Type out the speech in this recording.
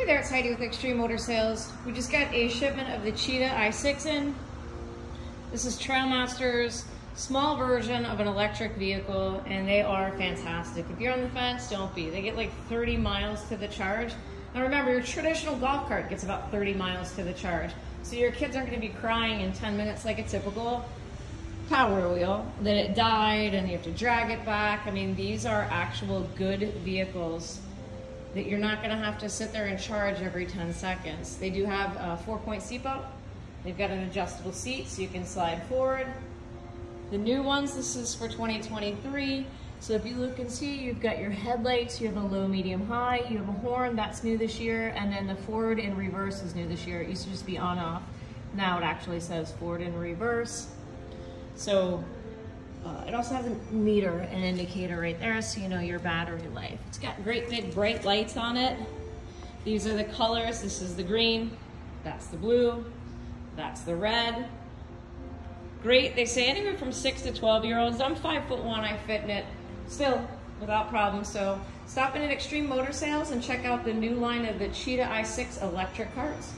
Hey there, it's Heidi with Extreme Motor Sales. We just got a shipment of the Cheetah i6 in. This is Trailmaster's small version of an electric vehicle and they are fantastic. If you're on the fence, don't be. They get like 30 miles to the charge. Now remember, your traditional golf cart gets about 30 miles to the charge. So your kids aren't gonna be crying in 10 minutes like a typical power wheel. that it died and you have to drag it back. I mean, these are actual good vehicles that you're not gonna have to sit there and charge every 10 seconds. They do have a four point seatbelt. They've got an adjustable seat so you can slide forward. The new ones, this is for 2023. So if you look and see, you've got your headlights, you have a low, medium, high, you have a horn, that's new this year, and then the forward and reverse is new this year. It used to just be on off. Now it actually says forward and reverse. So uh, it also has a meter, an indicator right there, so you know your battery life. It's got great big bright lights on it. These are the colors. This is the green, that's the blue, that's the red. Great, they say anywhere from six to 12 year olds. I'm five foot one, I fit in it still without problem. So stop in at Extreme Motor Sales and check out the new line of the Cheetah i6 electric carts.